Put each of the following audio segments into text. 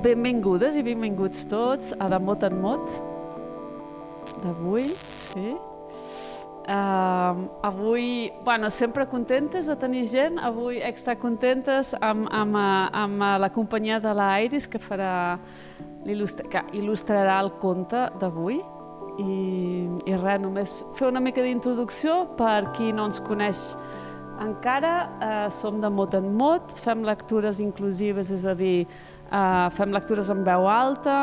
benvingudes i benvinguts tots a De Mot en Mot. D'avui, sí. Uh, avui, bueno, sempre contentes de tenir gent, avui extra contentes amb, amb, amb la companyia de la Iris que farà que il·lustrarà el conte d'avui. I, i res, només fer una mica d'introducció per qui no ens coneix encara, eh, som de mot en mot, fem lectures inclusives, és a dir, eh, fem lectures en veu alta,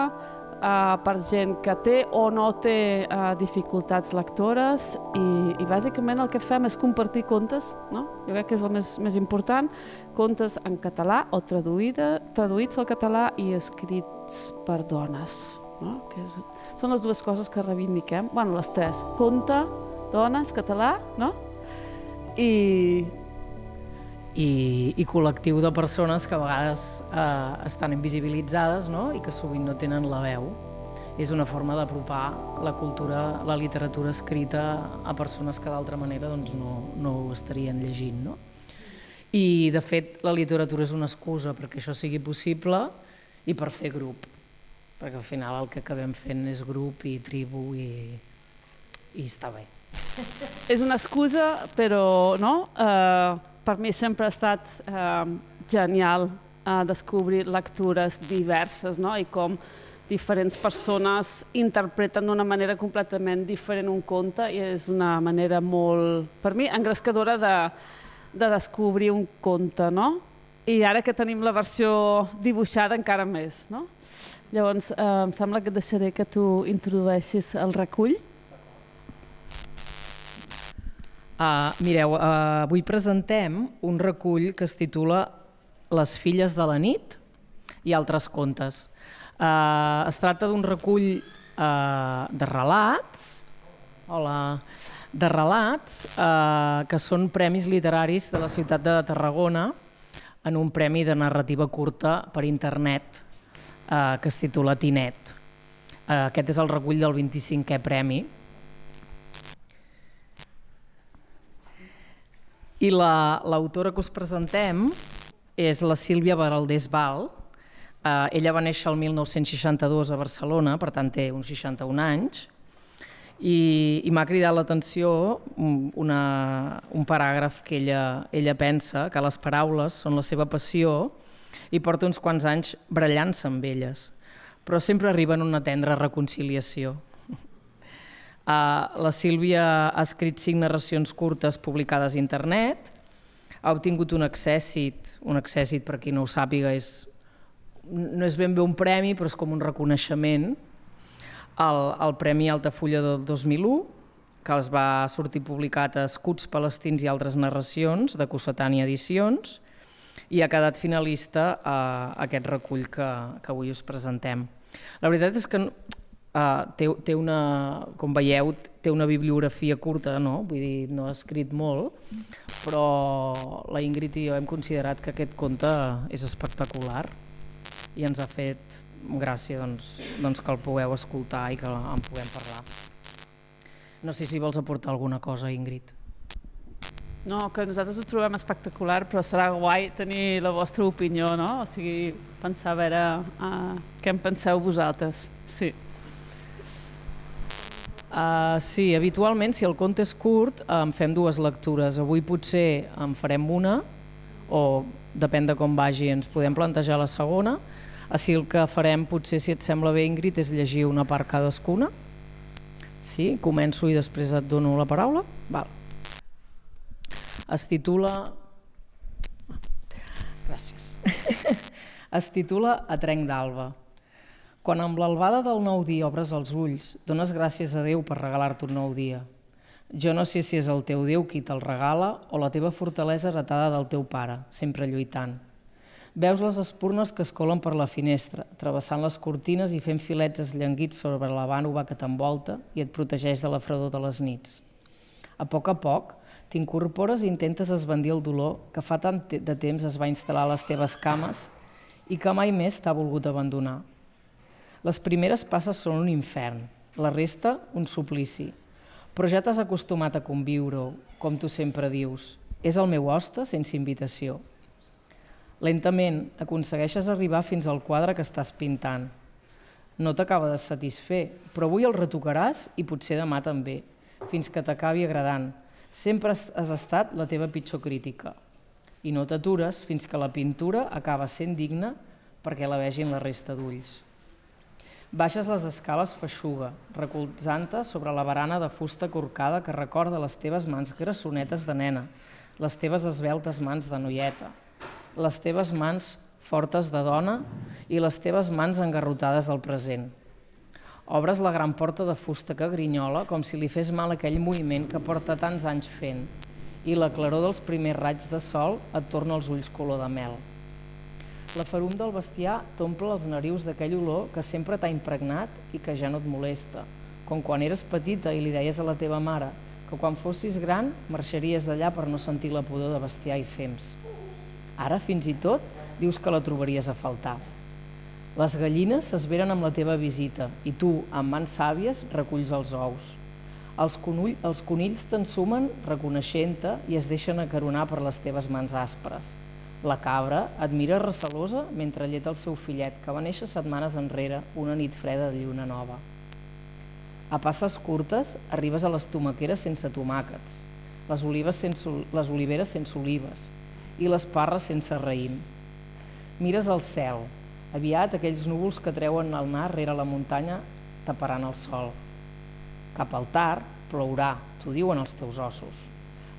uh, per gent que té o no té uh, dificultats lectores i, i bàsicament el que fem és compartir contes, no? jo crec que és el més, més important, contes en català o traduïda, traduïts al català i escrits per dones. No? Que és, són les dues coses que reivindiquem, bueno, les tres, conte, dones, català, no? I, i, i col·lectiu de persones que a vegades eh, estan invisibilitzades no? i que sovint no tenen la veu. És una forma d'apropar la cultura, la literatura escrita a persones que d'altra manera doncs, no, no ho estarien llegint. No? I, de fet, la literatura és una excusa perquè això sigui possible i per fer grup, perquè al final el que acabem fent és grup i tribu i, i està bé. És una excusa, però no? Uh per mi sempre ha estat eh, genial eh, descobrir lectures diverses no? i com diferents persones interpreten d'una manera completament diferent un conte i és una manera molt, per mi, engrescadora de, de descobrir un conte, no? I ara que tenim la versió dibuixada encara més, no? Llavors, eh, em sembla que deixaré que tu introdueixis el recull. Uh, mireu, uh, avui presentem un recull que es titula Les filles de la nit i altres contes. Uh, es tracta d'un recull uh, de relats, hola, de relats uh, que són premis literaris de la ciutat de Tarragona en un premi de narrativa curta per internet uh, que es titula Tinet. Uh, aquest és el recull del 25è premi I l'autora la, que us presentem és la Sílvia Baraldés Val. Uh, ella va néixer el 1962 a Barcelona, per tant té uns 61 anys, i, i m'ha cridat l'atenció una, un paràgraf que ella, ella pensa que les paraules són la seva passió i porta uns quants anys brallant-se amb elles, però sempre arriben a una tendra reconciliació. Uh, la Sílvia ha escrit cinc narracions curtes publicades a internet, ha obtingut un accèssit, un accèssit per qui no ho sàpiga és, no és ben bé un premi però és com un reconeixement, el, el Premi Altafulla del 2001, que els va sortir publicat a Escuts Palestins i altres narracions de Cossetània Edicions i ha quedat finalista a aquest recull que, que avui us presentem. La veritat és que Uh, té, té una, com veieu, té una bibliografia curta, no? Vull dir, no ha escrit molt, però la Ingrid i jo hem considerat que aquest conte és espectacular i ens ha fet gràcia doncs, doncs que el pugueu escoltar i que en puguem parlar. No sé si vols aportar alguna cosa, Ingrid. No, que nosaltres ho trobem espectacular, però serà guai tenir la vostra opinió, no? O sigui, pensar a veure uh, què en penseu vosaltres. Sí. Uh, sí, habitualment, si el conte és curt, en fem dues lectures. Avui potser en farem una, o depèn de com vagi, ens podem plantejar la segona. Així el que farem, potser, si et sembla bé, Ingrid, és llegir una part cadascuna. Sí, començo i després et dono la paraula. Val. Es titula... Gràcies. es titula A trenc d'alba. Quan amb l'albada del nou dia obres els ulls, dones gràcies a Déu per regalar-te un nou dia. Jo no sé si és el teu Déu qui te'l regala o la teva fortalesa heretada del teu pare, sempre lluitant. Veus les espurnes que es colen per la finestra, travessant les cortines i fent filets esllenguits sobre la vànova que t'envolta i et protegeix de la fredor de les nits. A poc a poc, t'incorpores i intentes esbandir el dolor que fa tant de temps es va instal·lar a les teves cames i que mai més t'ha volgut abandonar. Les primeres passes són un infern, la resta un suplici. Però ja t'has acostumat a conviure com tu sempre dius. És el meu hoste sense invitació. Lentament aconsegueixes arribar fins al quadre que estàs pintant. No t'acaba de satisfer, però avui el retocaràs i potser demà també, fins que t'acabi agradant. Sempre has estat la teva pitjor crítica. I no t'atures fins que la pintura acaba sent digna perquè la vegin la resta d'ulls. Baixes les escales feixuga, recolzant-te sobre la barana de fusta corcada que recorda les teves mans grassonetes de nena, les teves esbeltes mans de noieta, les teves mans fortes de dona i les teves mans engarrotades del present. Obres la gran porta de fusta que grinyola com si li fes mal aquell moviment que porta tants anys fent i la claror dels primers raigs de sol et torna els ulls color de mel. La ferum del bestiar t'omple els narius d'aquell olor que sempre t'ha impregnat i que ja no et molesta, com quan eres petita i li deies a la teva mare que quan fossis gran marxaries d'allà per no sentir la pudor de bestiar i fems. Ara, fins i tot, dius que la trobaries a faltar. Les gallines s'esveren amb la teva visita i tu, amb mans sàvies, reculls els ous. Els, conull, els conills t'ensumen reconeixent-te i es deixen acaronar per les teves mans aspres. La cabra et mira recelosa mentre lleta el seu fillet, que va néixer setmanes enrere, una nit freda de lluna nova. A passes curtes arribes a les tomaqueres sense tomàquets, les, olives sense, les oliveres sense olives i les parres sense raïm. Mires al cel, Aviat aquells núvols que treuen el mar rere la muntanya taparan el sol. Cap al tard plourà, t'ho diuen els teus ossos.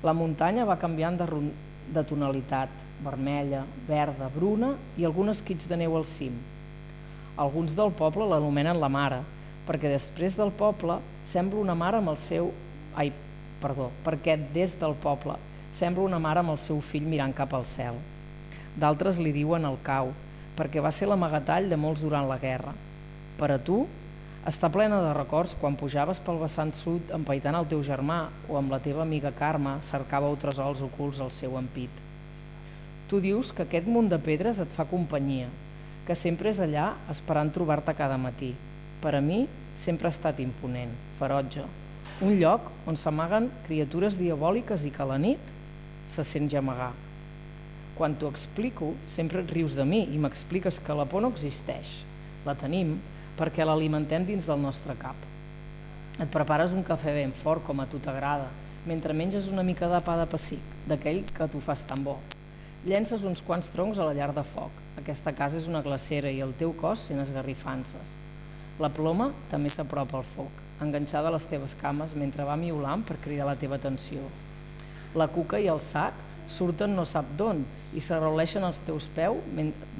La muntanya va canviant de, de tonalitat, vermella, verda, bruna i alguns esquits de neu al cim. Alguns del poble l'anomenen la mare, perquè després del poble sembla una mare amb el seu... Ai, perdó, perquè des del poble sembla una mare amb el seu fill mirant cap al cel. D'altres li diuen el cau, perquè va ser l'amagatall de molts durant la guerra. Per a tu, està plena de records quan pujaves pel vessant sud empaitant el teu germà o amb la teva amiga Carme cercàveu tresols ocults al seu ampit. Tu dius que aquest munt de pedres et fa companyia, que sempre és allà esperant trobar-te cada matí. Per a mi sempre ha estat imponent, ferotge, un lloc on s'amaguen criatures diabòliques i que a la nit se sent gemegar quan t'ho explico, sempre et rius de mi i m'expliques que la por no existeix. La tenim perquè l'alimentem dins del nostre cap. Et prepares un cafè ben fort com a tu t'agrada, mentre menges una mica de pa de pessic, d'aquell que tu fas tan bo. Llences uns quants troncs a la llar de foc. Aquesta casa és una glacera i el teu cos sent esgarrifances. La ploma també s'apropa al foc, enganxada a les teves cames mentre va miolant per cridar la teva atenció. La cuca i el sac surten no sap d'on i s'arroleixen als teus, peu,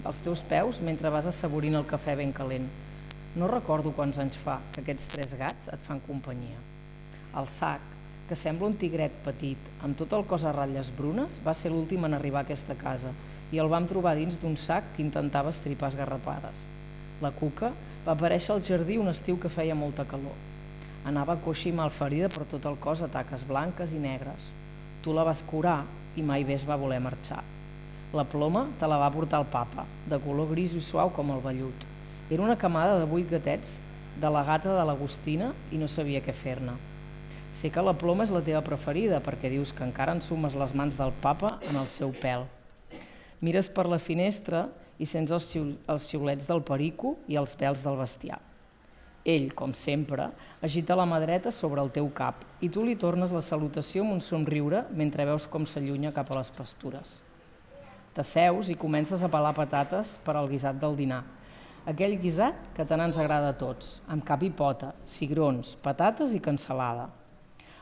als teus peus mentre vas assaborint el cafè ben calent. No recordo quants anys fa que aquests tres gats et fan companyia. El sac, que sembla un tigret petit, amb tot el cos a ratlles brunes, va ser l'últim en arribar a aquesta casa i el vam trobar dins d'un sac que intentava estripar esgarrapades. La cuca va aparèixer al jardí un estiu que feia molta calor. Anava coixa i malferida per tot el cos a taques blanques i negres. Tu la vas curar i mai més va voler marxar. La ploma te la va portar el papa, de color gris i suau com el vellut. Era una camada de vuit gatets de la gata de l'Agustina i no sabia què fer-ne. Sé que la ploma és la teva preferida perquè dius que encara ensumes les mans del papa en el seu pèl. Mires per la finestra i sents els, xiu els xiulets del perico i els pèls del bestiar. Ell, com sempre, agita la mà dreta sobre el teu cap i tu li tornes la salutació amb un somriure mentre veus com s'allunya cap a les pastures. T'asseus i comences a pelar patates per al guisat del dinar. Aquell guisat que tant ens agrada a tots, amb cap i pota, cigrons, patates i cansalada.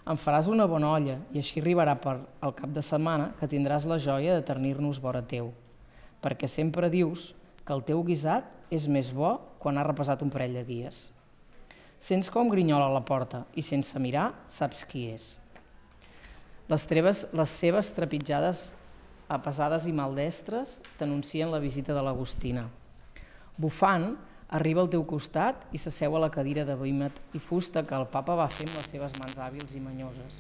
En faràs una bona olla i així arribarà per al cap de setmana que tindràs la joia de tenir-nos vora teu. Perquè sempre dius que el teu guisat és més bo quan ha repassat un parell de dies. Sents com grinyola a la porta i sense mirar saps qui és. Les, treves, les seves trepitjades apesades i maldestres t'anuncien la visita de l'Agustina. Bufant, arriba al teu costat i s'asseu a la cadira de vímet i fusta que el papa va fer amb les seves mans hàbils i manyoses.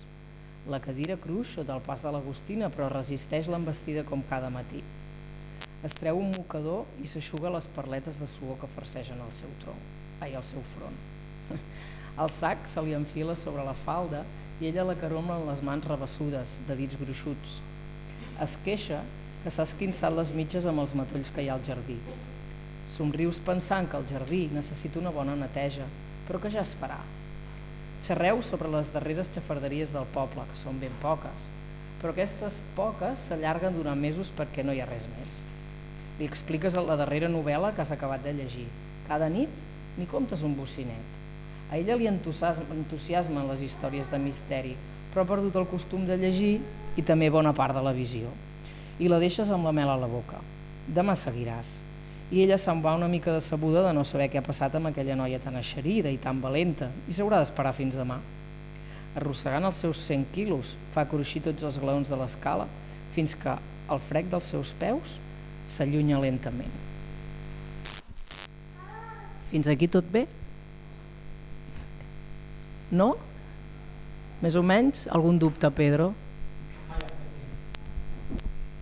La cadira cruix sota el pas de l'Agustina, però resisteix l'embestida com cada matí. Es treu un mocador i s'aixuga les perletes de suor que farcegen el seu tronc, ai, el seu front. El sac se li enfila sobre la falda i ella la caroma amb les mans rebessudes, de dits gruixuts. Es queixa que que s'ha esquinçat les mitges amb els matolls que hi ha al jardí. Somrius pensant que el jardí necessita una bona neteja, però que ja es farà. Xerreu sobre les darreres xafarderies del poble, que són ben poques, però aquestes poques s'allarguen durant mesos perquè no hi ha res més. Li expliques la darrera novel·la que has acabat de llegir. Cada nit n'hi comptes un bocinet. A ella li entusiasmen les històries de misteri, però ha perdut el costum de llegir i també bona part de la visió. I la deixes amb la mel a la boca. Demà seguiràs. I ella se'n va una mica decebuda de no saber què ha passat amb aquella noia tan eixerida i tan valenta i s'haurà d'esperar fins demà. Arrossegant els seus 100 quilos, fa cruixir tots els glaons de l'escala fins que el frec dels seus peus s'allunya lentament. Fins aquí tot bé? No? Més o menys? Algun dubte, Pedro?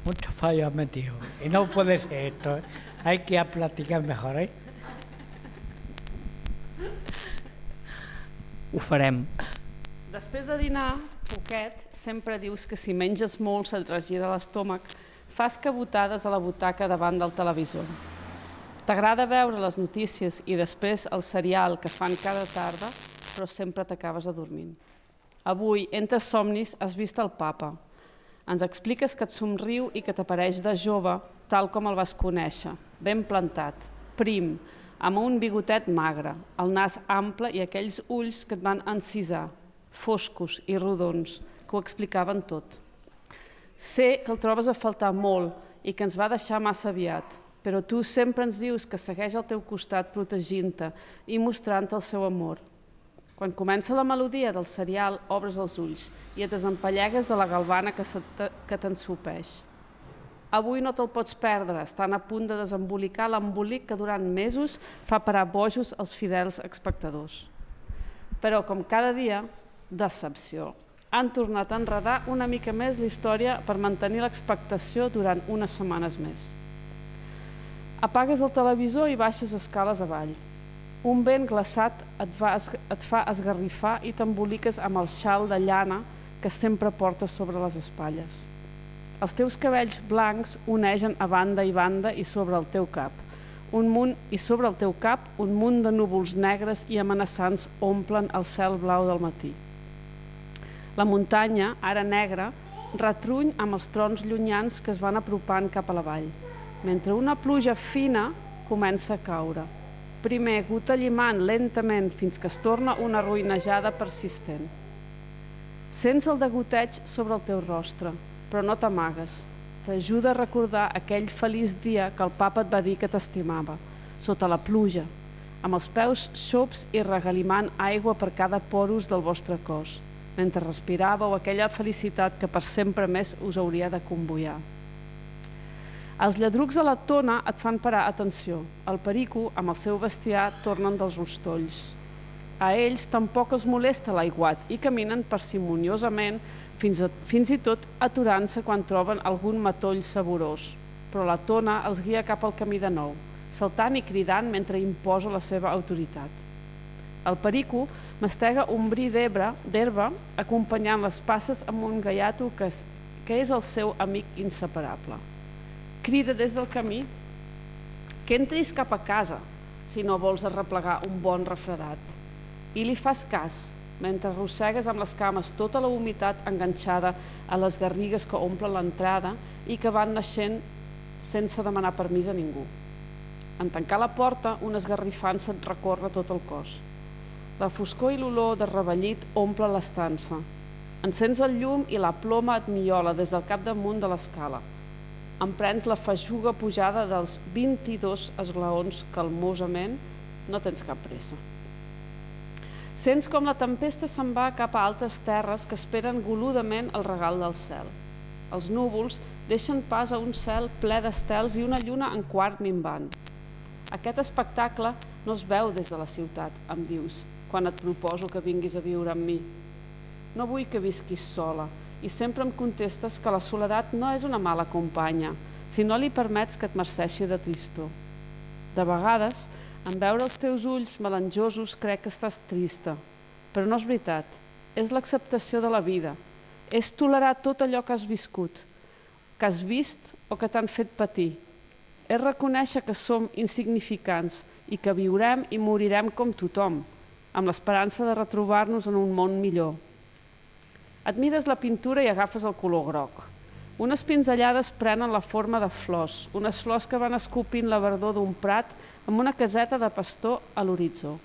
Mucho fallo ha metido. Y no puede ser esto. Hay que platicar mejor, ¿eh? Ho farem. Després de dinar, poquet, sempre dius que si menges molt se't regira l'estómac, fas cabotades a la butaca davant del televisor. T'agrada veure les notícies i després el serial que fan cada tarda, però sempre t'acabes adormint. Avui, entre somnis, has vist el papa. Ens expliques que et somriu i que t'apareix de jove, tal com el vas conèixer, ben plantat, prim, amb un bigotet magre, el nas ample i aquells ulls que et van encisar, foscos i rodons, que ho explicaven tot. Sé que el trobes a faltar molt i que ens va deixar massa aviat, però tu sempre ens dius que segueix al teu costat protegint-te i mostrant el seu amor. Quan comença la melodia del serial, obres els ulls i et desempallegues de la galvana que, te, que t'ensopeix. Avui no te'l pots perdre, estan a punt de desembolicar l'embolic que durant mesos fa parar bojos els fidels espectadors. Però, com cada dia, decepció. Han tornat a enredar una mica més la història per mantenir l'expectació durant unes setmanes més. Apagues el televisor i baixes escales avall. Un vent glaçat et, va, et fa esgarrifar i t'emboliques amb el xal de llana que sempre portes sobre les espatlles. Els teus cabells blancs unegen a banda i banda i sobre el teu cap. Un munt, I sobre el teu cap un munt de núvols negres i amenaçants omplen el cel blau del matí. La muntanya, ara negra, retruny amb els trons llunyans que es van apropant cap a la vall, mentre una pluja fina comença a caure. Primer gota llimant lentament fins que es torna una ruïnejada persistent. Sents el degoteig sobre el teu rostre, però no t'amagues. T'ajuda a recordar aquell feliç dia que el papa et va dir que t'estimava, sota la pluja, amb els peus xops i regalimant aigua per cada porus del vostre cos mentre respiràveu aquella felicitat que per sempre més us hauria de convoiar. Els lladrucs a la tona et fan parar atenció. El perico, amb el seu bestiar, tornen dels rostolls. A ells tampoc els molesta l'aiguat i caminen parsimoniosament fins, a, fins i tot aturant-se quan troben algun matoll saborós. Però la tona els guia cap al camí de nou, saltant i cridant mentre imposa la seva autoritat. El perico mastega un bri d'herba acompanyant les passes amb un gaiato que que és el seu amic inseparable. Crida des del camí que entris cap a casa si no vols arreplegar un bon refredat. I li fas cas, mentre arrossegues amb les cames tota la humitat enganxada a les garrigues que omplen l'entrada i que van naixent sense demanar permís a ningú. En tancar la porta, un esgarrifant se't recorre tot el cos. La foscor i l'olor de revellit omple l'estança. Encens el llum i la ploma et miola des del cap damunt de l'escala. Emprens la feixuga pujada dels 22 esglaons calmosament, no tens cap pressa. Sents com la tempesta se'n va cap a altres terres que esperen goludament el regal del cel. Els núvols deixen pas a un cel ple d'estels i una lluna en quart minvant. Aquest espectacle no es veu des de la ciutat, em dius, quan et proposo que vinguis a viure amb mi. No vull que visquis sola i sempre em contestes que la soledat no és una mala companya, si no li permets que et merceixi de tristor. De vegades, en veure els teus ulls melanjosos crec que estàs trista, però no és veritat. És l'acceptació de la vida. És tolerar tot allò que has viscut, que has vist o que t'han fet patir. És reconèixer que som insignificants i que viurem i morirem com tothom, amb l'esperança de retrobar-nos en un món millor. Admires la pintura i agafes el color groc. Unes pinzellades prenen la forma de flors, unes flors que van escopint la verdor d'un prat amb una caseta de pastor a l'horitzó.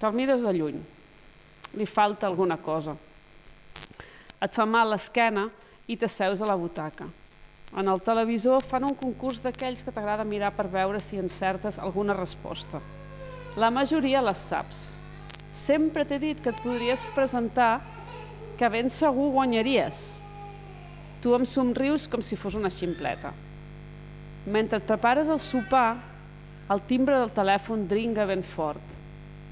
Te'l mires de lluny. Li falta alguna cosa. Et fa mal l'esquena i t'asseus a la butaca. En el televisor fan un concurs d'aquells que t'agrada mirar per veure si encertes alguna resposta. La majoria les saps. Sempre t'he dit que et podries presentar que ben segur guanyaries. Tu em somrius com si fos una ximpleta. Mentre et prepares el sopar, el timbre del telèfon dringa ben fort.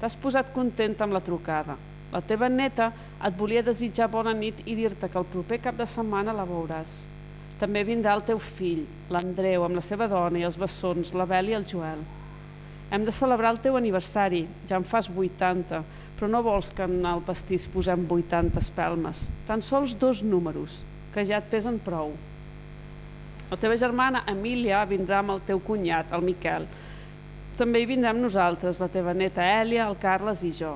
T'has posat contenta amb la trucada. La teva neta et volia desitjar bona nit i dir-te que el proper cap de setmana la veuràs. També vindrà el teu fill, l'Andreu, amb la seva dona i els bessons, la Bel i el Joel. Hem de celebrar el teu aniversari, ja en fas 80, però no vols que en el pastís posem 80 espelmes, tan sols dos números, que ja et pesen prou. La teva germana Emília vindrà amb el teu cunyat, el Miquel. També hi vindrem nosaltres, la teva neta Èlia, el Carles i jo.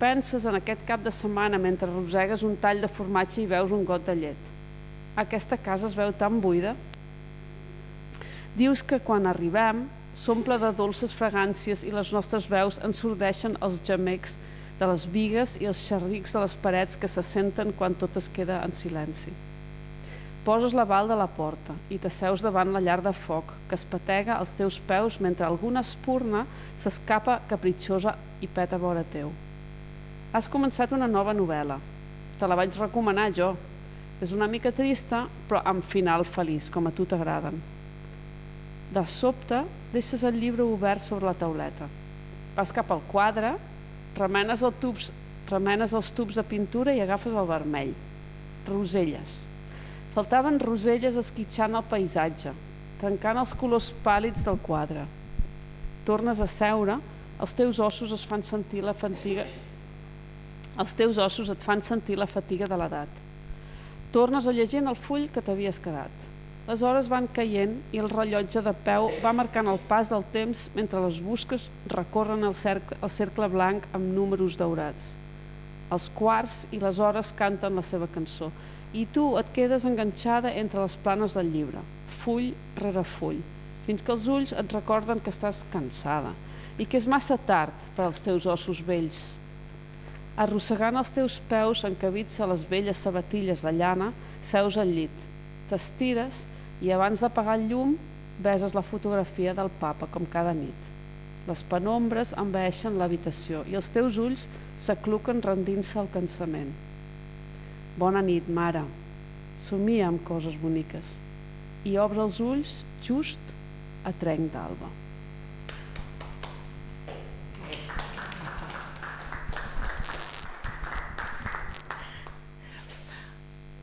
Penses en aquest cap de setmana mentre rosegues un tall de formatge i veus un got de llet. Aquesta casa es veu tan buida. Dius que quan arribem s'omple de dolces fragàncies i les nostres veus ensordeixen els gemecs de les vigues i els xerrics de les parets que se senten quan tot es queda en silenci. Poses la val de la porta i t'asseus davant la llar de foc que es patega als teus peus mentre alguna espurna s'escapa capritxosa i peta vora teu. Has començat una nova novel·la. Te la vaig recomanar jo. És una mica trista, però amb final feliç, com a tu t'agraden. De sobte, deixes el llibre obert sobre la tauleta. Vas cap al quadre, remenes, el tubs, remenes els tubs de pintura i agafes el vermell. Roselles. Faltaven roselles esquitxant el paisatge, trencant els colors pàl·lids del quadre. Tornes a seure, els teus ossos es fan sentir la fatiga els teus ossos et fan sentir la fatiga de l'edat. Tornes a llegir en el full que t'havies quedat. Les hores van caient i el rellotge de peu va marcant el pas del temps mentre les busques recorren el cercle, el cercle blanc amb números daurats. Els quarts i les hores canten la seva cançó i tu et quedes enganxada entre les planes del llibre, full rere full, fins que els ulls et recorden que estàs cansada i que és massa tard per als teus ossos vells. Arrossegant els teus peus encabits a les velles sabatilles de llana, seus al llit, t'estires i abans d'apagar el llum beses la fotografia del papa com cada nit. Les penombres envaeixen l'habitació i els teus ulls s'acluquen rendint-se al cansament. Bona nit, mare. Somia amb coses boniques. I obre els ulls just a trenc d'alba.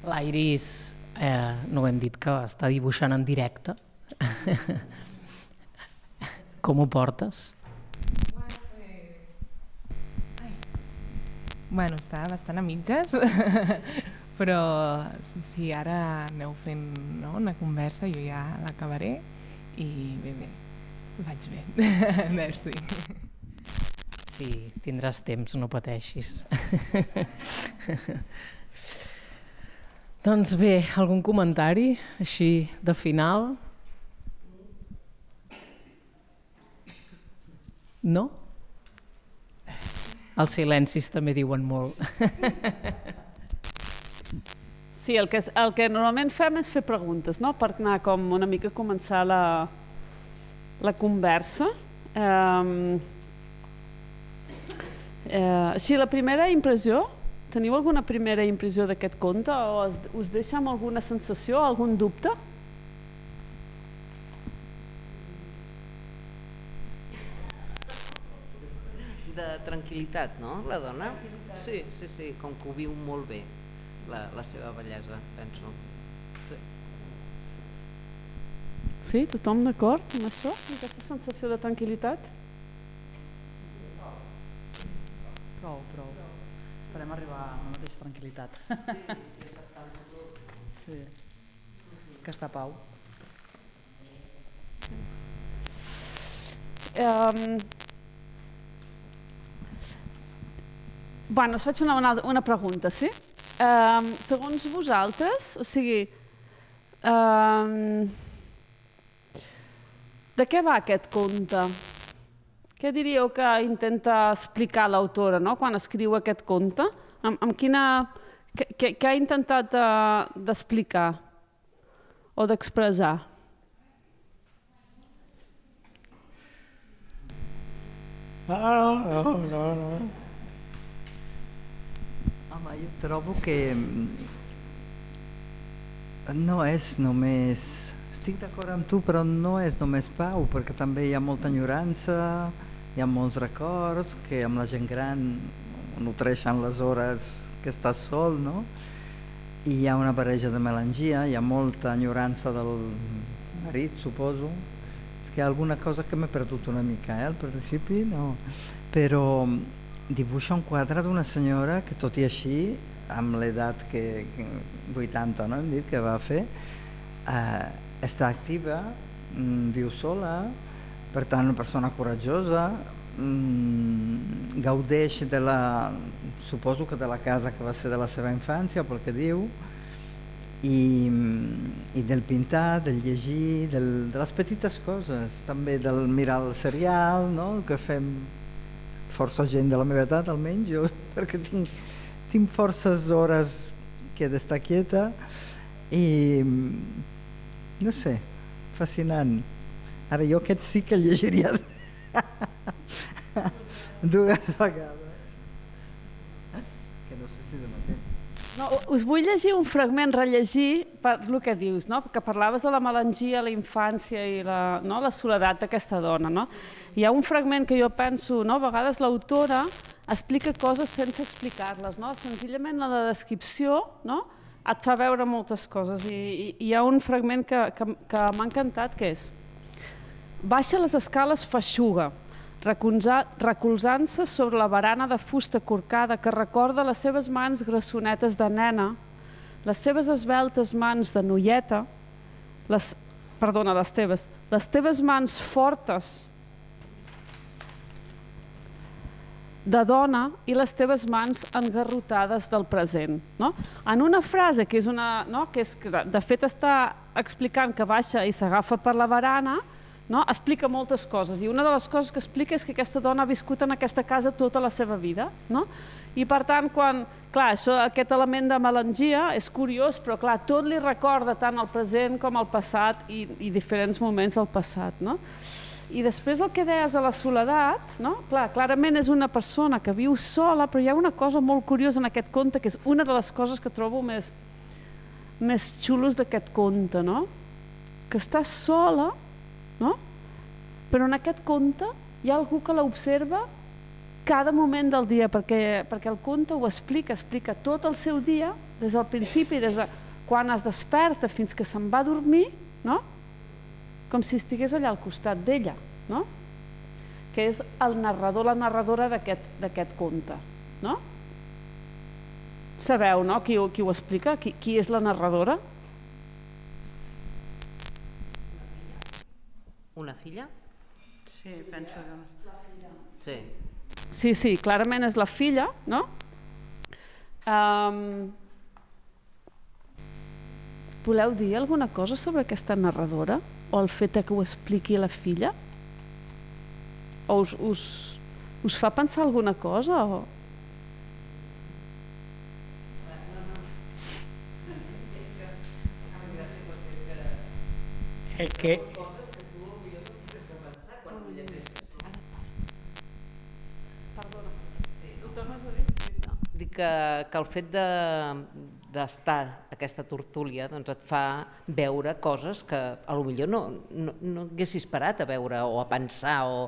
L'Iris, eh, no ho hem dit que està dibuixant en directe. Com ho portes? Bueno, està bastant a mitges, però si ara aneu fent no, una conversa, jo ja l'acabaré i bé, bé, vaig bé. Merci. Sí, tindràs temps, no pateixis. Doncs bé, algun comentari així de final? No? Els silencis també diuen molt. Sí, el que, el que normalment fem és fer preguntes, no? per anar com una mica a començar la, la conversa. Um, eh, sí, la primera impressió, teniu alguna primera impressió d'aquest conte o us, deixa amb alguna sensació, algun dubte? de tranquil·litat, no? La dona? Sí, sí, sí, com que ho viu molt bé, la, la seva bellesa, penso. Sí. Sí, tothom d'acord amb això? Amb aquesta sensació de tranquil·litat? Prou, prou farem arribar a la mateixa tranquil·litat. Sí, sí. Que està pau. Um, bueno, us faig una, una, una pregunta, sí? Um, segons vosaltres, o sigui, um, de què va aquest conte? Què diríeu que intenta explicar l'autora no? quan escriu aquest conte? Amb, amb quina... Què, ha intentat uh, d'explicar o d'expressar? No, no, no, no. Home, jo trobo que mm, no és només... Estic d'acord amb tu, però no és només pau, perquè també hi ha molta enyorança, hi ha molts records que amb la gent gran nutreixen les hores que estàs sol, no? I hi ha una barreja de melangia, hi ha molta enyorança del marit, suposo. És que hi ha alguna cosa que m'he perdut una mica, eh, al principi, no. Però dibuixa un quadre d'una senyora que tot i així, amb l'edat que, que 80 no, hem dit que va fer, eh, està activa, mm, viu sola, per tant una persona coratjosa, mm, gaudeix de la, suposo que de la casa que va ser de la seva infància, pel que diu, i, i del pintar, del llegir, del, de les petites coses, també del mirar el serial, no? el que fem força gent de la meva edat, almenys jo, perquè tinc, tinc forces hores que he d'estar quieta i no sé, fascinant. Ara jo aquest sí que llegiria dues vegades. Que no sé si. No, us vull llegir un fragment, rellegir per el que dius, no? que parlaves de la melangia, la infància i la, no? la soledat d'aquesta dona. No? Hi ha un fragment que jo penso, no? a vegades l'autora explica coses sense explicar-les, no? senzillament la descripció no? et fa veure moltes coses i, i hi ha un fragment que, que, que m'ha encantat que és Baixa les escales feixuga, recolzant-se sobre la barana de fusta corcada que recorda les seves mans grassonetes de nena, les seves esveltes mans de noieta, les, perdona, les teves, les teves mans fortes de dona i les teves mans engarrotades del present. No? En una frase que és una, no? que és, de fet està explicant que baixa i s'agafa per la barana, no? explica moltes coses i una de les coses que explica és que aquesta dona ha viscut en aquesta casa tota la seva vida no? i per tant quan, clar, això, aquest element de melangia és curiós però clar, tot li recorda tant el present com el passat i, i diferents moments del passat no? i després el que deies de la soledat no? clar, clarament és una persona que viu sola però hi ha una cosa molt curiosa en aquest conte que és una de les coses que trobo més, més xulos d'aquest conte no? que està sola no? Però en aquest conte hi ha algú que l'observa cada moment del dia, perquè, perquè el conte ho explica, explica tot el seu dia, des del principi, des de quan es desperta fins que se'n va a dormir, no? com si estigués allà al costat d'ella, no? que és el narrador, la narradora d'aquest conte. No? Sabeu no? qui, qui ho explica? Qui, qui és la narradora? Una filla? Sí, penso que... Sí. Sí, sí, clarament és la filla, no? Um, voleu dir alguna cosa sobre aquesta narradora? O el fet que ho expliqui la filla? O us, us, us fa pensar alguna cosa? O... Es que que, que el fet de d'estar a aquesta tortúlia doncs et fa veure coses que a lo millor no, no, no haguessis parat a veure o a pensar o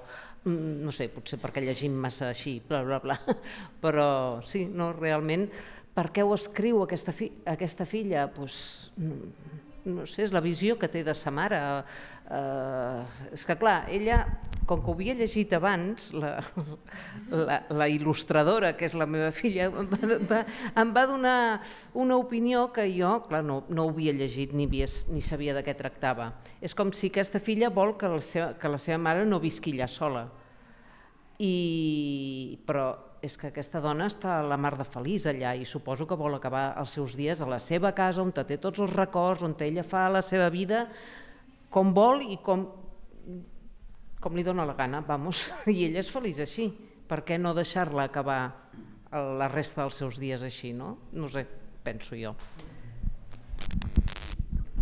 mm, no sé, potser perquè llegim massa així, bla, bla, bla. però sí, no, realment, per què ho escriu aquesta, fi, aquesta filla? Pues, no sé, és la visió que té de sa mare. Eh, és que clar, ella com que ho havia llegit abans, la, la, la il·lustradora, que és la meva filla, em va, va, em va donar una opinió que jo, clar, no, no ho havia llegit ni, havia, ni sabia de què tractava. És com si aquesta filla vol que la seva, que la seva mare no visqui allà sola. I, però és que aquesta dona està a la mar de feliç allà i suposo que vol acabar els seus dies a la seva casa on té tots els records, on ella fa la seva vida com vol i com, com li dóna la gana, vamos, i ella és feliç així. Per què no deixar-la acabar la resta dels seus dies així, no? No sé, penso jo.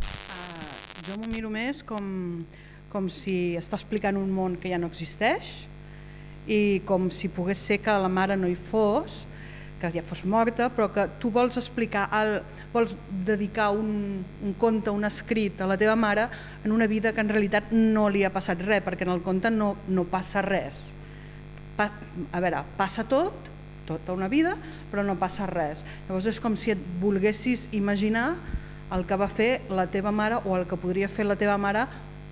Uh, jo m'ho miro més com, com si està explicant un món que ja no existeix i com si pogués ser que la mare no hi fos, que ja fos morta, però que tu vols explicar, el, vols dedicar un, un conte, un escrit a la teva mare en una vida que en realitat no li ha passat res, perquè en el conte no, no passa res. Pa, a veure, passa tot, tota una vida, però no passa res. Llavors és com si et volguessis imaginar el que va fer la teva mare o el que podria fer la teva mare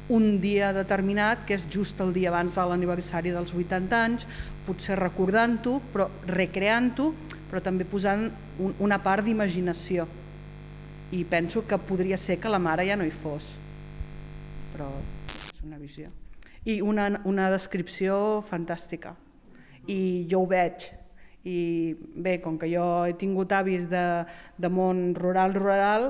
un dia determinat, que és just el dia abans de l'aniversari dels 80 anys, potser recordant-ho, però recreant-ho, però també posant un, una part d'imaginació. I penso que podria ser que la mare ja no hi fos. Però és una visió. I una, una descripció fantàstica. I jo ho veig. I bé, com que jo he tingut avis de, de món rural-rural,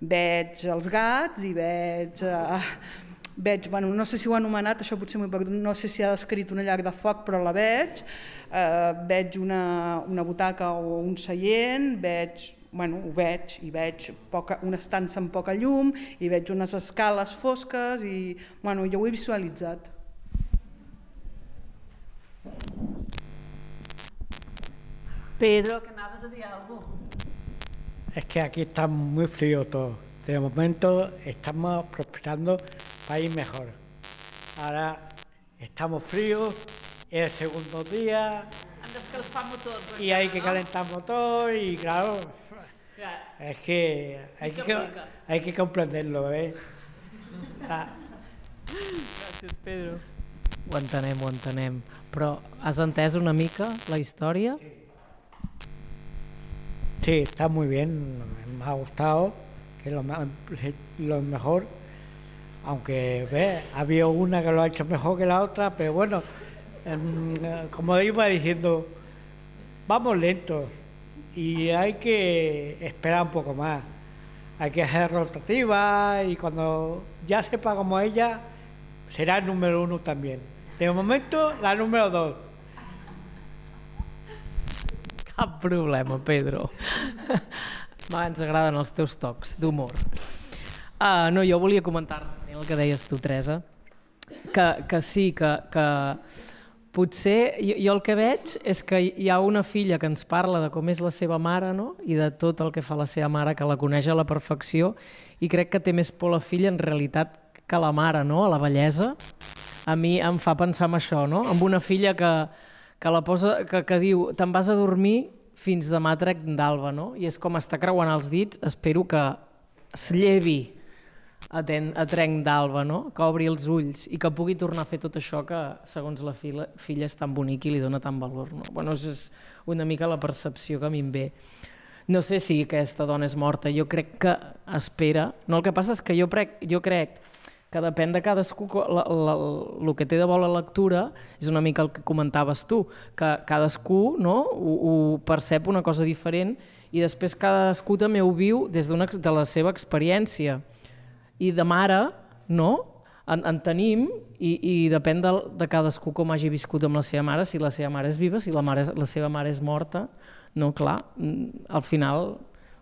veig els gats i veig... Eh, veig, bueno, no sé si ho ha anomenat, això potser m'ho perdut, no sé si ha descrit una llar de foc, però la veig, eh, veig una, una butaca o un seient, veig, bueno, ho veig, i veig poca, una estança amb poca llum, i veig unes escales fosques, i bueno, jo ho he visualitzat. Pedro, que anaves a dir alguna cosa? Es que aquí está muy frío todo. De momento estamos prosperando país mejor. Ahora estamos fríos, es el segundo día motors. y hay que calentar motor y claro, es que hay que, hay que comprenderlo, ¿eh? Ah, Gràcies, Pedro. Ho entenem, ho entenem. Però has entès una mica la història? Sí, está muy bien, me ha gustado, que es lo, lo mejor, aunque ve, ha habido una que lo ha hecho mejor que la otra, pero bueno, em, eh, como iba diciendo, vamos lentos y hay que esperar un poco más, hay que hacer rotativa y cuando ya sepa como ella, será el número uno también. De momento, la número dos. Cap problema, Pedro. Va, ens agraden els teus tocs d'humor. Uh, no, jo volia comentar el que deies tu, Teresa, que, que sí, que, que potser jo, jo el que veig és que hi ha una filla que ens parla de com és la seva mare no? i de tot el que fa la seva mare, que la coneix a la perfecció i crec que té més por la filla en realitat que la mare, no? a la bellesa. A mi em fa pensar en això, no? amb una filla que, que, la posa, que, que diu te'n vas a dormir fins demà trec d'alba, no? I és com està creuant els dits, espero que es llevi a, ten, a trenc d'alba, no? que obri els ulls i que pugui tornar a fer tot això que, segons la filla, filla és tan bonic i li dona tant valor. No? Bueno, és- una mica la percepció que a mi em ve. No sé si aquesta dona és morta, jo crec que espera. No, el que passa és que jo, crec, jo crec que depèn de cadascú, la, la, el que té de bo la lectura és una mica el que comentaves tu, que cadascú no, ho, ho percep una cosa diferent i després cadascú també ho viu des de la seva experiència. I de mare, no? En, en tenim i, i depèn de, de cadascú com hagi viscut amb la seva mare, si la seva mare és viva, si la, mare, la seva mare és morta, no, clar, mm, al final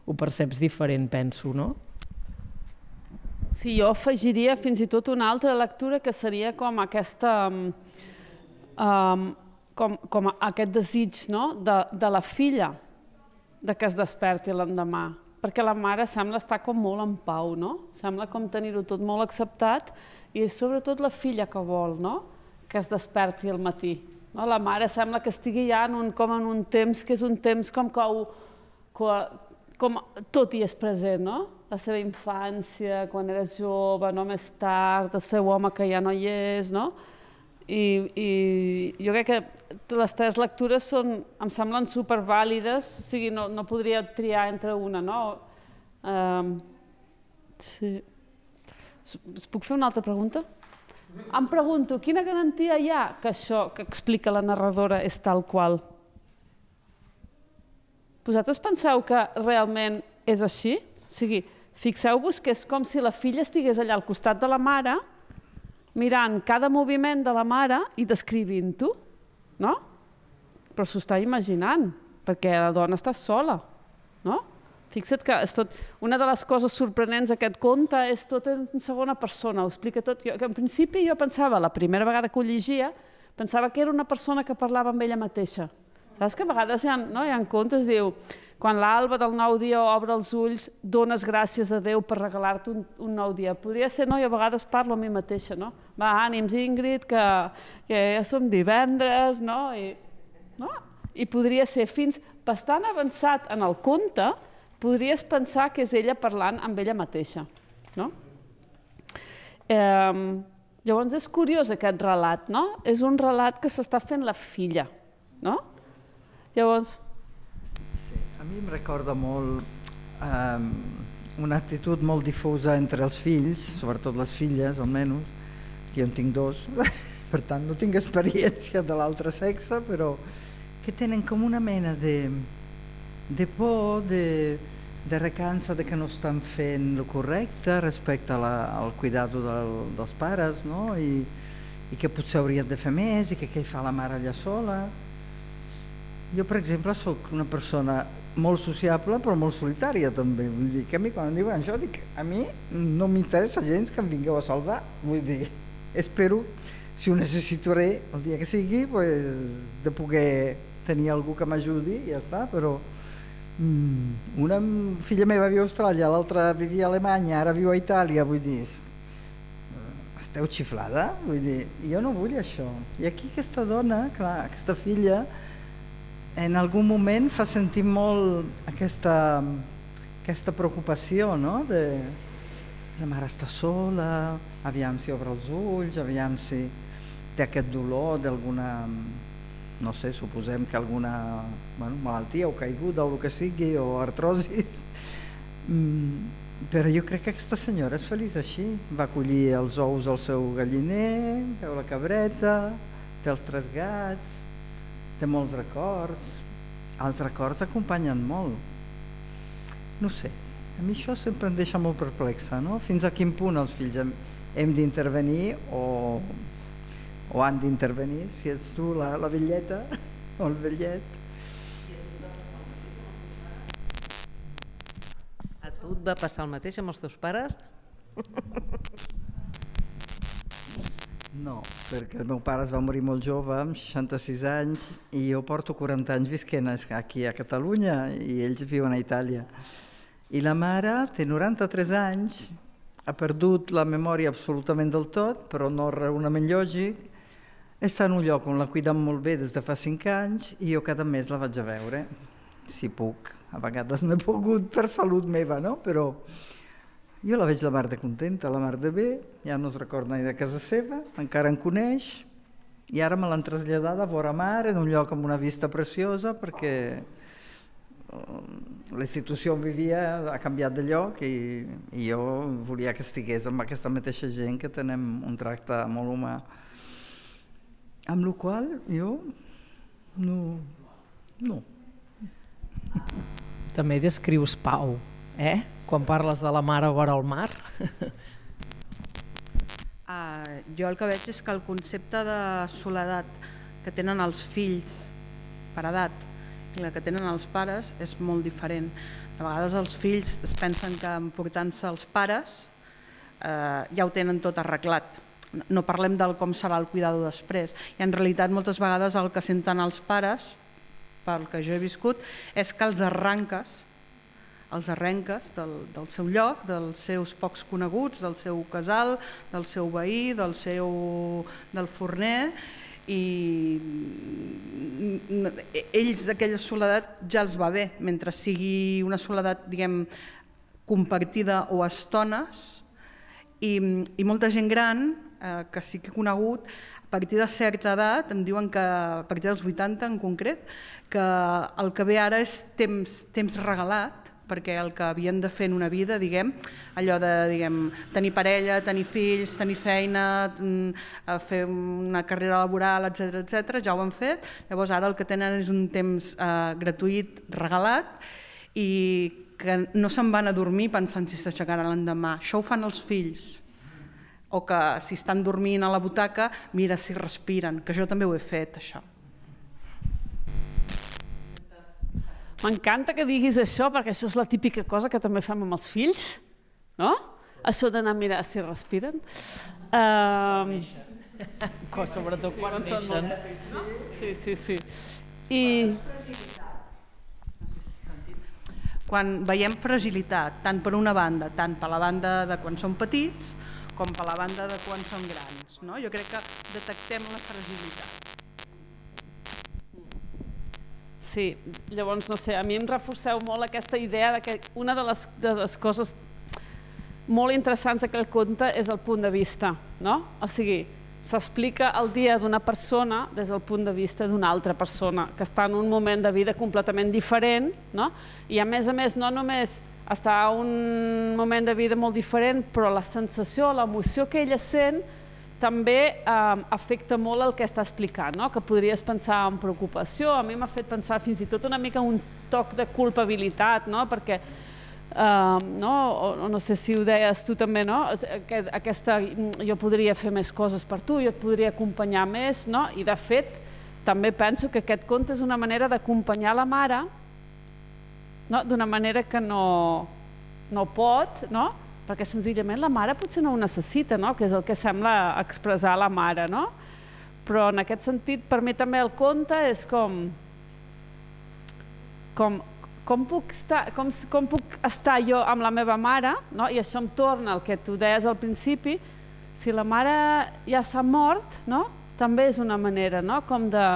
ho perceps diferent, penso, no? Sí, jo afegiria fins i tot una altra lectura que seria com aquesta... um, um, com, com aquest desig no? de, de la filla de que es desperti l'endemà perquè la mare sembla estar com molt en pau, no? Sembla com tenir-ho tot molt acceptat i és sobretot la filla que vol, no? Que es desperti al matí. No? La mare sembla que estigui ja en un, com en un temps que és un temps com que, ho, que com tot hi és present, no? La seva infància, quan eres jove, no més tard, el seu home que ja no hi és, no? I, I jo crec que les tres lectures són, em semblen supervàlides, o sigui, no, no podria triar entre una, no? Um, sí. Es puc fer una altra pregunta? Em pregunto, quina garantia hi ha que això que explica la narradora és tal qual? Vosaltres penseu que realment és així? O sigui, fixeu-vos que és com si la filla estigués allà al costat de la mare, mirant cada moviment de la mare i descrivint-ho, no? Però s'ho està imaginant, perquè la dona està sola, no? Fixa't que és tot, una de les coses sorprenents d'aquest conte és tot en segona persona, ho explica tot. Jo, que en principi jo pensava, la primera vegada que ho llegia, pensava que era una persona que parlava amb ella mateixa. Saps que a vegades hi ha, no, hi ha contes, diu, quan l'alba del nou dia obre els ulls, dones gràcies a Déu per regalar-te un, un nou dia. Podria ser, no? I a vegades parlo a mi mateixa, no? Va, ànims, Ingrid, que, que ja som divendres, no? I, no? I podria ser fins bastant avançat en el conte, podries pensar que és ella parlant amb ella mateixa. No? Eh, llavors és curiós aquest relat, no? És un relat que s'està fent la filla, no? Llavors... Sí, a mi em recorda molt eh, una actitud molt difusa entre els fills, sobretot les filles, almenys, jo en tinc dos, per tant no tinc experiència de l'altre sexe, però que tenen com una mena de, de por, de, de recança de que no estan fent el correcte respecte a la, al cuidado del, dels pares no? I, i que potser haurien de fer més i que què fa la mare allà sola. Jo, per exemple, sóc una persona molt sociable però molt solitària també. Vull dir que a mi quan em diuen això dic a mi no m'interessa gens que em vingueu a salvar. Vull dir, espero, si ho necessitaré el dia que sigui, pues, de poder tenir algú que m'ajudi i ja està, però Mm, una filla meva viu a Austràlia, l'altra vivia a Alemanya, ara viu a Itàlia, vull dir, eh, esteu xiflada? Vull dir, jo no vull això. I aquí aquesta dona, clar, aquesta filla, en algun moment fa sentir molt aquesta, aquesta preocupació, no? De, la mare està sola, aviam si obre els ulls, aviam si té aquest dolor d'alguna no sé, suposem que alguna bueno, malaltia o caiguda o el que sigui o artrosis mm, però jo crec que aquesta senyora és feliç així va collir els ous al seu galliner veu la cabreta té els tres gats té molts records els records acompanyen molt no sé a mi això sempre em deixa molt perplexa no? fins a quin punt els fills hem, hem d'intervenir o o han d'intervenir, si ets tu la, la vetlleta o el vetllet. A tu et va passar el mateix amb els teus pares? No, perquè el meu pare es va morir molt jove, amb 66 anys, i jo porto 40 anys visquent aquí a Catalunya i ells viuen a Itàlia. I la mare té 93 anys, ha perdut la memòria absolutament del tot, però no raonament lògic, està en un lloc on la cuidem molt bé des de fa cinc anys i jo cada mes la vaig a veure, si puc. A vegades no he pogut per salut meva, no? però jo la veig la mar de contenta, la mar de bé, ja no es recorda ni de casa seva, encara en coneix, i ara me l'han traslladada a vora mar, en un lloc amb una vista preciosa, perquè eh, la institució on vivia ha canviat de lloc i, i jo volia que estigués amb aquesta mateixa gent que tenem un tracte molt humà. Amb la qual jo no... no. També descrius pau, eh? Quan parles de la mare vora el mar. Uh, jo el que veig és que el concepte de soledat que tenen els fills per edat i la que tenen els pares és molt diferent. A vegades els fills es pensen que emportant-se els pares eh, ja ho tenen tot arreglat, no parlem del com serà el cuidado després. I en realitat moltes vegades el que senten els pares, pel que jo he viscut, és que els arranques els arrenques del, del seu lloc, dels seus pocs coneguts, del seu casal, del seu veí, del seu del forner i ells d'aquella soledat ja els va bé, mentre sigui una soledat diguem compartida o estones i, i molta gent gran eh, que sí que he conegut, a partir de certa edat, em diuen que a partir dels 80 en concret, que el que ve ara és temps, temps regalat, perquè el que havien de fer en una vida, diguem, allò de diguem, tenir parella, tenir fills, tenir feina, mm, fer una carrera laboral, etc etc, ja ho han fet. Llavors ara el que tenen és un temps eh, gratuït, regalat, i que no se'n van a dormir pensant si s'aixecaran l'endemà. Això ho fan els fills. O que si estan dormint a la butaca, mira si respiren, que jo també ho he fet, això. M'encanta que diguis això, perquè això és la típica cosa que també fem amb els fills, no? Això d'anar a mirar si respiren. Uh, Sobretot quan neixen. Sí, sí, sí. I... Quan veiem fragilitat, tant per una banda, tant per la banda de quan som petits, com per la banda de quan som grans. No? Jo crec que detectem la fragilitat. Sí, llavors, no sé, a mi em reforceu molt aquesta idea de que una de les, de les coses molt interessants d'aquell conte és el punt de vista, no? O sigui, s'explica el dia d'una persona des del punt de vista d'una altra persona que està en un moment de vida completament diferent, no? I a més a més, no només està en un moment de vida molt diferent, però la sensació, l'emoció que ella sent també eh, afecta molt el que està explicant, no? que podries pensar en preocupació, a mi m'ha fet pensar fins i tot una mica un toc de culpabilitat, no? perquè Uh, no? O, o no sé si ho deies tu també, no? aquesta, jo podria fer més coses per tu, jo et podria acompanyar més, no? i de fet també penso que aquest conte és una manera d'acompanyar la mare no? d'una manera que no, no pot, no? Perquè senzillament la mare potser no ho necessita, no? que és el que sembla expressar la mare. No? Però en aquest sentit, per mi també el conte és com, com, com, puc estar, com, com puc estar jo amb la meva mare, no? i això em torna al que tu deies al principi, si la mare ja s'ha mort, no? també és una manera no? com de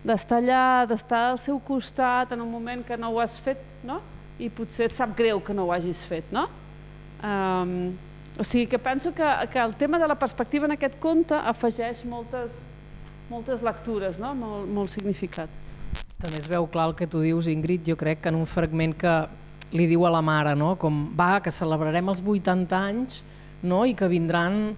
d'estar allà, d'estar al seu costat en un moment que no ho has fet, no? i potser et sap greu que no ho hagis fet. No? Um, o sigui que penso que, que el tema de la perspectiva en aquest conte afegeix moltes, moltes lectures, no? molt, molt significat. També es veu clar el que tu dius, Ingrid, jo crec que en un fragment que li diu a la mare, no? com va, que celebrarem els 80 anys no? i que vindran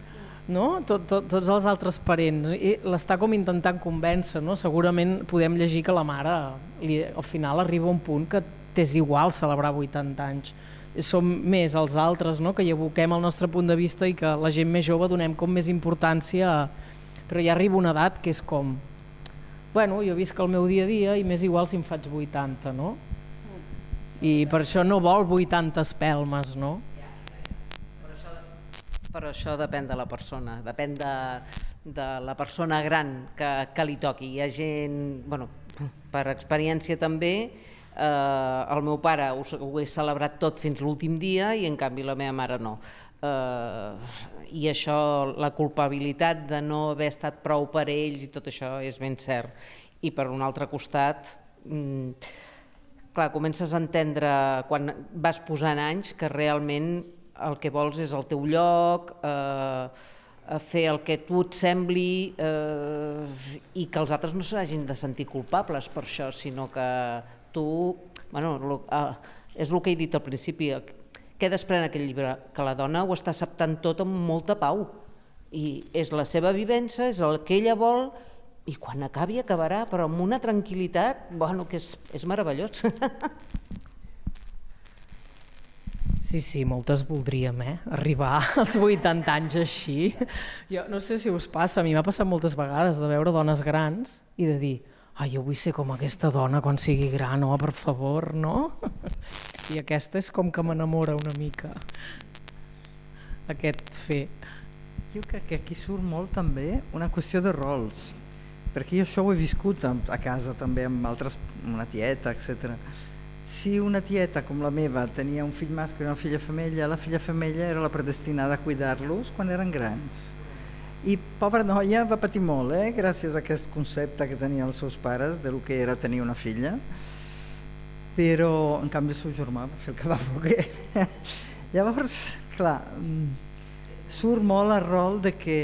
no? tot, tot, tots els altres parents. I l'està com intentant convèncer, no? segurament podem llegir que la mare li, al final arriba un punt que t'és igual celebrar 80 anys som més els altres, no? que hi aboquem el nostre punt de vista i que la gent més jove donem com més importància, a... però ja arriba una edat que és com, bueno, jo visc el meu dia a dia i m'és igual si em faig 80, no? I per això no vol 80 espelmes, no? Però això, això depèn de la persona, depèn de, de la persona gran que, que li toqui. Hi ha gent, bueno, per experiència també, Eh, el meu pare ho, ho he celebrat tot fins l'últim dia i en canvi la meva mare no. Eh, I això, la culpabilitat de no haver estat prou per ells i tot això és ben cert. I per un altre costat, mm, clar, comences a entendre quan vas posant anys que realment el que vols és el teu lloc, eh, fer el que tu et sembli eh, i que els altres no s'hagin de sentir culpables per això, sinó que tu, bueno, lo, uh, és el que he dit al principi, què desprèn aquest llibre? Que la dona ho està acceptant tot amb molta pau i és la seva vivència, és el que ella vol i quan acabi acabarà, però amb una tranquil·litat, bueno, que és, és meravellós. Sí, sí, moltes voldríem, eh? Arribar als 80 anys així. Jo no sé si us passa, a mi m'ha passat moltes vegades de veure dones grans i de dir ai, jo vull ser com aquesta dona quan sigui gran, oh, per favor, no? I aquesta és com que m'enamora una mica, aquest fer. Jo crec que aquí surt molt també una qüestió de rols, perquè jo això ho he viscut a, a casa també amb altres, una tieta, etc. Si una tieta com la meva tenia un fill mascle i una filla femella, la filla femella era la predestinada a cuidar-los quan eren grans i pobra noia va patir molt, eh? gràcies a aquest concepte que tenien els seus pares de lo que era tenir una filla, però en canvi el seu germà va fer el que va voler. Llavors, clar, mm, surt molt el rol de que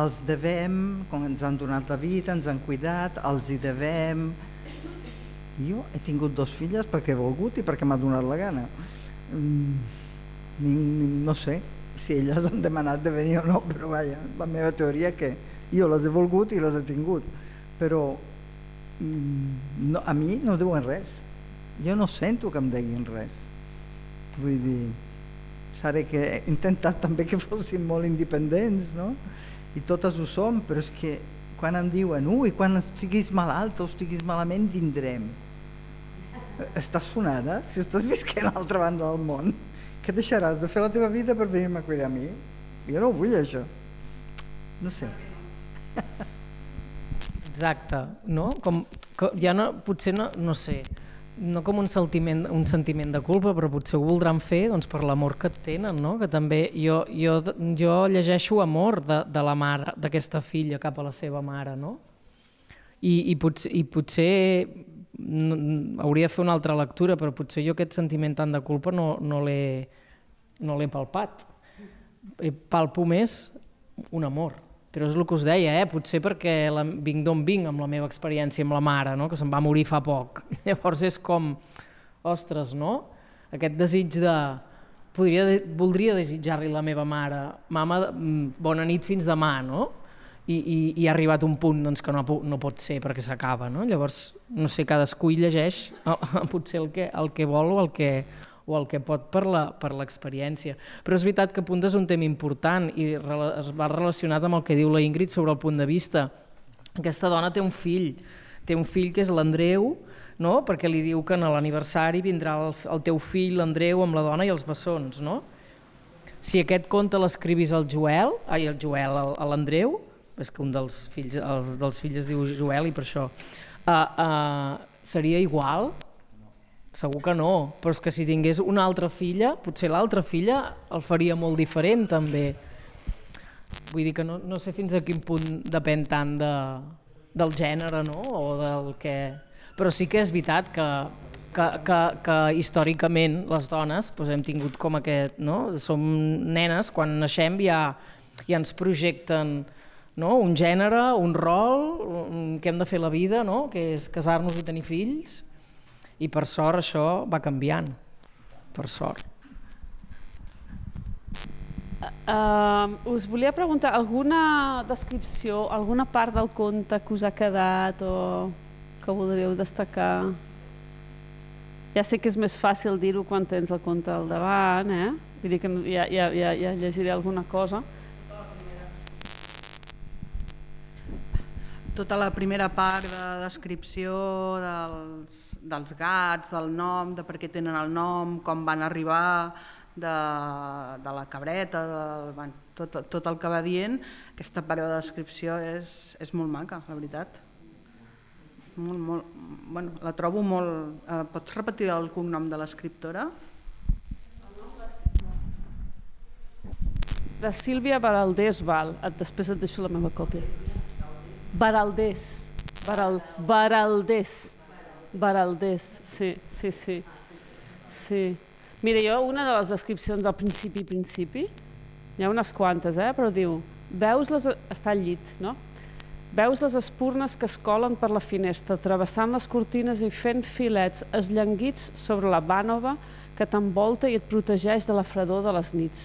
els devem, com ens han donat la vida, ens han cuidat, els hi devem. Jo he tingut dos filles perquè he volgut i perquè m'ha donat la gana. Mm, no sé si elles han demanat de venir o no, però vaja, la meva teoria que jo les he volgut i les he tingut, però mm, no, a mi no diuen res. Jo no sento que em deguin res. Vull dir, sabe que he intentat també que fossin molt independents, no? i totes ho som, però és que quan em diuen ui, quan estiguis malalt o estiguis malament vindrem estàs sonada? Si estàs visquent a l'altra banda del món que deixaràs de fer la teva vida per venir-me a cuidar a mi? Jo no ho vull això no sé Exacte, no? Com, com, ja no, potser no, no sé, no com un sentiment, un sentiment de culpa, però potser ho voldran fer doncs, per l'amor que tenen, no? que també jo, jo, jo llegeixo amor de, de la mare, d'aquesta filla cap a la seva mare, no? I, i, potser, i potser no, hauria de fer una altra lectura, però potser jo aquest sentiment tant de culpa no, no l'he no palpat. Palpo més un amor. Però és el que us deia, eh? potser perquè la, vinc d'on vinc amb la meva experiència amb la mare, no? que se'n va morir fa poc. Llavors és com, ostres, no? Aquest desig de... Podria, voldria desitjar-li la meva mare, mama, mm, bona nit fins demà, no? I, i, i ha arribat un punt doncs, que no, no pot ser perquè s'acaba. No? Llavors, no sé, cadascú hi llegeix potser el que, el que vol o el que, o el que pot per l'experiència. Però és veritat que apuntes un tema important i es va relacionat amb el que diu la Ingrid sobre el punt de vista. Aquesta dona té un fill, té un fill que és l'Andreu, no? perquè li diu que en l'aniversari vindrà el, el teu fill, l'Andreu, amb la dona i els bessons. No? Si aquest conte l'escrivis al Joel, ai, el Joel, a l'Andreu, és que un dels fills, el, dels fills es diu Joel i per això, uh, uh, seria igual Segur que no, però és que si tingués una altra filla, potser l'altra filla el faria molt diferent també. Vull dir que no, no sé fins a quin punt depèn tant de, del gènere no? o del que... Però sí que és veritat que, que, que, que històricament les dones doncs hem tingut com aquest... No? Som nenes, quan naixem ja, ja ens projecten no? un gènere, un rol, un, que hem de fer la vida, no? que és casar-nos i tenir fills, i per sort això va canviant, per sort. Uh, us volia preguntar, alguna descripció, alguna part del conte que us ha quedat o que voldríeu destacar? Ja sé que és més fàcil dir-ho quan tens el conte al davant, eh? Vull dir que ja, ja, ja, ja llegiré alguna cosa. Tota la primera part de descripció dels dels gats, del nom, de per què tenen el nom, com van arribar, de, de la cabreta, de, bueno, tot, tot el que va dient, aquesta part de descripció és, és molt maca, la veritat. Molt, molt, bueno, la trobo molt... Eh, pots repetir el cognom de l'escriptora? De Sílvia Baraldés Val. Després et deixo la meva còpia. Baraldés. Baral, Baraldés. Baraldés, sí, sí, sí. sí. Mira, jo una de les descripcions al principi, principi, hi ha unes quantes, eh? però diu, veus les... està al llit, no? Veus les espurnes que es colen per la finestra, travessant les cortines i fent filets esllanguits sobre la bànova que t'envolta i et protegeix de la fredor de les nits.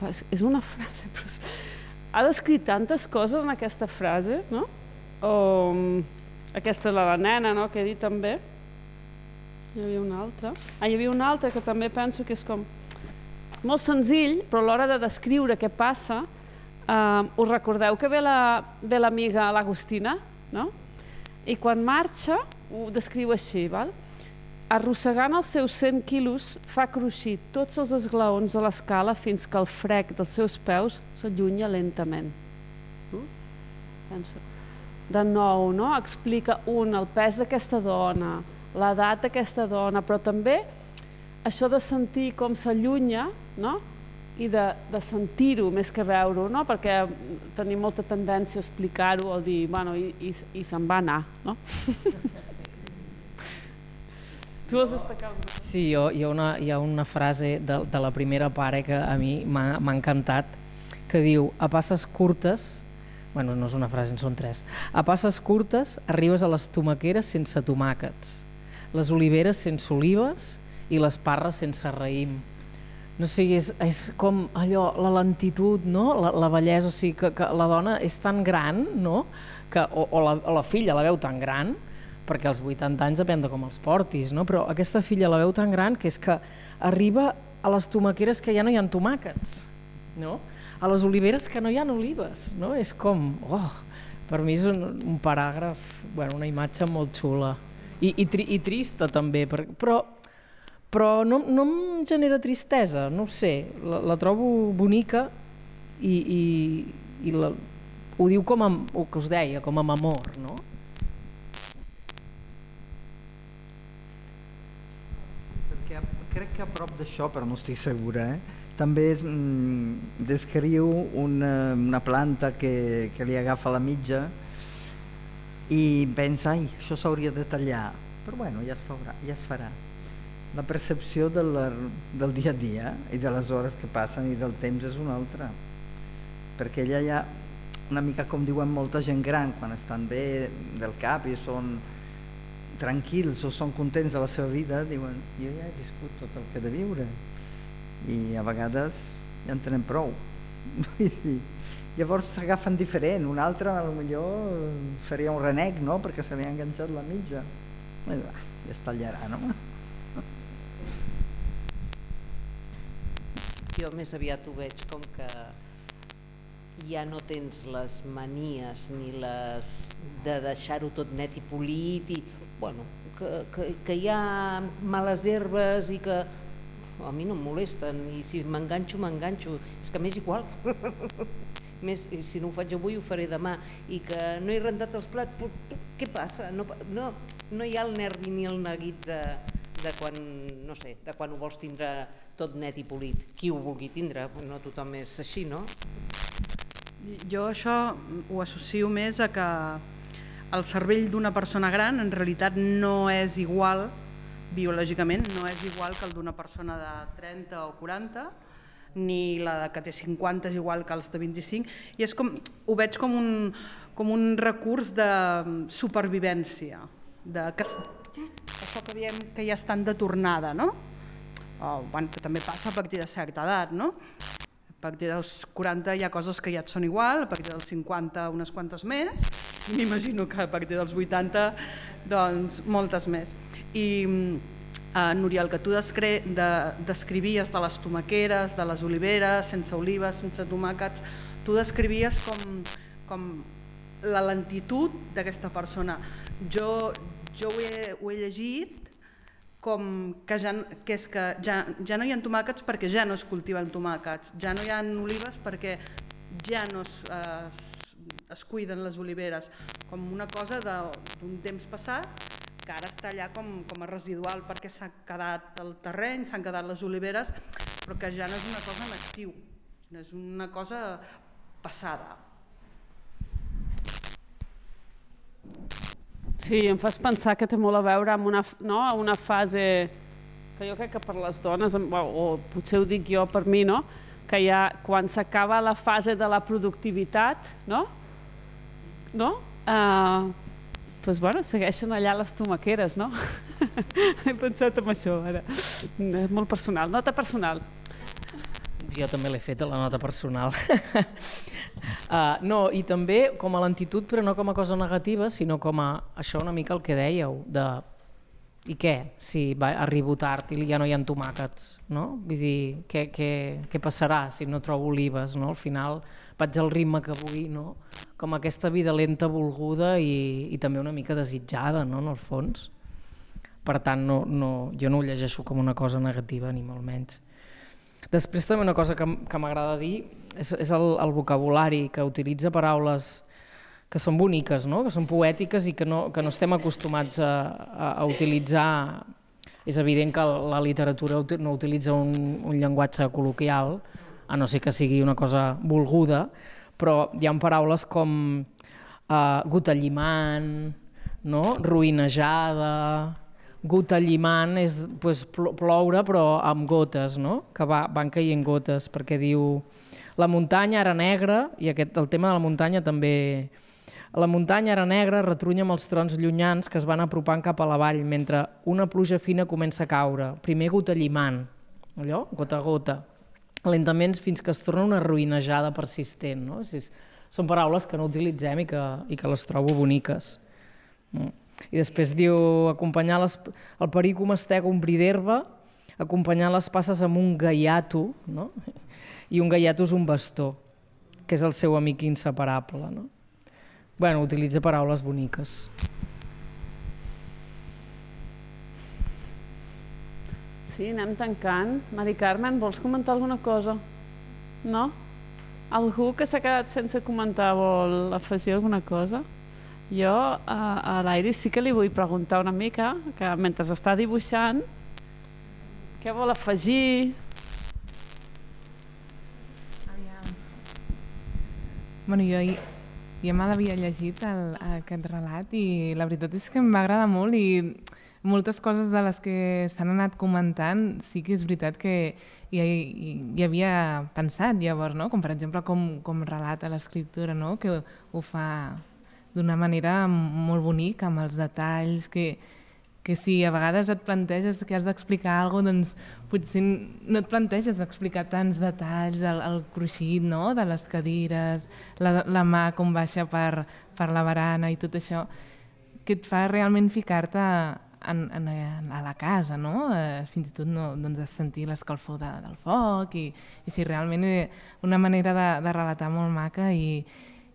Clar, és, és una frase, però... Ha descrit tantes coses en aquesta frase, no? O, aquesta és la de nena, no?, que he dit també. Hi havia una altra. Ah, hi havia una altra que també penso que és com molt senzill, però a l'hora de descriure què passa, eh, us recordeu que ve l'amiga la, l'Agustina, no? I quan marxa, ho descriu així, val? arrossegant els seus 100 quilos, fa cruixir tots els esglaons de l'escala fins que el frec dels seus peus s'allunya lentament. Uh? Penso de nou, no? explica un, el pes d'aquesta dona, l'edat d'aquesta dona, però també això de sentir com s'allunya no? i de, de sentir-ho més que veure-ho, no? perquè tenim molta tendència a explicar-ho o dir, bueno, i, i, i se'n va anar. No? tu has destacat Sí, jo, hi, ha una, hi ha una frase de, de la primera pare que a mi m'ha encantat, que diu a passes curtes, bueno, no és una frase, en són tres, a passes curtes arribes a les tomaqueres sense tomàquets, les oliveres sense olives i les parres sense raïm. No sé, és, és com allò, la lentitud, no? la, la bellesa, o sigui, que, que la dona és tan gran, no? que, o, o, la, o la filla la veu tan gran, perquè als 80 anys depèn de com els portis, no? però aquesta filla la veu tan gran que és que arriba a les tomaqueres que ja no hi ha tomàquets, no? A les oliveres que no hi ha olives. No? És com, oh, per mi és un, un paràgraf, bueno, una imatge molt xula. I, i, tri, i trista també, per, però, però no, no em genera tristesa, no sé, la, la trobo bonica i, i, i la, ho diu com a, el que us deia, com amb amor, no? Perquè crec que a prop d'això, però no estic segura, eh? També es, mm, descriu una, una planta que, que li agafa la mitja i pensa, ai, això s'hauria de tallar, però bueno, ja es, farà, ja es farà. La percepció de la, del dia a dia i de les hores que passen i del temps és una altra, perquè ella ja, una mica com diuen molta gent gran, quan estan bé del cap i són tranquils o són contents de la seva vida, diuen, jo ja he viscut tot el que he de viure, i a vegades ja en tenen prou. Llavors s'agafen diferent, un altre a lo millor seria un renec, no? perquè se li ha enganxat la mitja. I, va, ja es tallarà, no? Jo més aviat ho veig com que ja no tens les manies ni les de deixar-ho tot net i polit i bueno, que, que, que hi ha males herbes i que a mi no em molesten i si m'enganxo, m'enganxo, és que m'és igual. més, si no ho faig avui ho faré demà i que no he rentat els plats, què passa? No, no, no hi ha el nervi ni el neguit de, de quan, no sé, de quan ho vols tindre tot net i polit. Qui ho vulgui tindre, no tothom és així, no? Jo això ho associo més a que el cervell d'una persona gran en realitat no és igual biològicament no és igual que el d'una persona de 30 o 40 ni la que té 50 és igual que els de 25 i és com, ho veig com un, com un recurs de supervivència de que, això que diem que ja estan de tornada no? o, bueno, que també passa a partir de certa edat no? a partir dels 40 hi ha coses que ja et són igual a partir dels 50 unes quantes més m'imagino que a partir dels 80 doncs moltes més i uh, Núria, el que tu descre de, descrivies de les tomaqueres, de les oliveres, sense olives, sense tomàquets, tu descrivies com, com la lentitud d'aquesta persona. Jo, jo ho, he, ho he llegit com que, ja, que és que ja, ja no hi ha tomàquets perquè ja no es cultiven tomàquets, ja no hi ha olives perquè ja no es, es, es cuiden les oliveres, com una cosa d'un temps passat que ara està allà com, com a residual perquè s'ha quedat el terreny, s'han quedat les oliveres, però que ja no és una cosa en actiu, és una cosa passada. Sí, em fas pensar que té molt a veure amb una, no, una fase que jo crec que per les dones, o potser ho dic jo per mi, no? que ja quan s'acaba la fase de la productivitat, no? no? Uh, pues, bueno, segueixen allà les tomaqueres, no? He pensat en això ara. És molt personal, nota personal. Jo també l'he fet a la nota personal. uh, no, i també com a lentitud, però no com a cosa negativa, sinó com a això una mica el que dèieu, de i què, si va, arribo tard i ja no hi ha tomàquets, no? Vull dir, què, què, què passarà si no trobo olives, no? Al final vaig al ritme que vull, no? Com aquesta vida lenta volguda i, i també una mica desitjada, no? en el fons. Per tant, no, no, jo no ho llegeixo com una cosa negativa, ni molt menys. Després també una cosa que, que m'agrada dir és, és el, el vocabulari, que utilitza paraules que són boniques, no? que són poètiques i que no, que no estem acostumats a, a, a utilitzar. És evident que la literatura no utilitza un, un llenguatge col·loquial, a no ser que sigui una cosa volguda, però hi ha paraules com uh, gota llimant, no? ruïnejada, gota llimant és pues, ploure però amb gotes, no? que va, van caient gotes, perquè diu La muntanya era negra, i aquest, el tema de la muntanya també... La muntanya era negra, retrunya amb els trons llunyans que es van apropant cap a la vall, mentre una pluja fina comença a caure, primer gota llimant, allò, gota a gota, lentament fins que es torna una ruïnejada persistent. No? És, són paraules que no utilitzem i que, i que les trobo boniques. Mm. I després diu acompanyar les, el perico mastega un bri d'herba, acompanyar les passes amb un gaiato, no? i un gaiato és un bastó, que és el seu amic inseparable. No? bueno, utilitza paraules boniques. Sí, anem tancant. Mari Carmen, vols comentar alguna cosa? No? Algú que s'ha quedat sense comentar vol afegir alguna cosa? Jo a, a l'Airis sí que li vull preguntar una mica, que mentre està dibuixant, què vol afegir? Bueno, jo ja me l'havia llegit el, aquest relat i la veritat és que em va agradar molt i moltes coses de les que s'han anat comentant sí que és veritat que hi, hi, hi havia pensat llavors, no? com per exemple com, com relata l'escriptura, no? que ho fa d'una manera molt bonica, amb els detalls, que, que si a vegades et planteges que has d'explicar alguna cosa, doncs potser no et planteges explicar tants detalls, el, el cruixit no? de les cadires, la, la mà com baixa per, per la barana i tot això, que et fa realment ficar-te en, en, en, a la casa, no? Eh, fins i tot no, doncs, sentir l'escalfor de, del foc i, i si realment una manera de, de relatar molt maca i,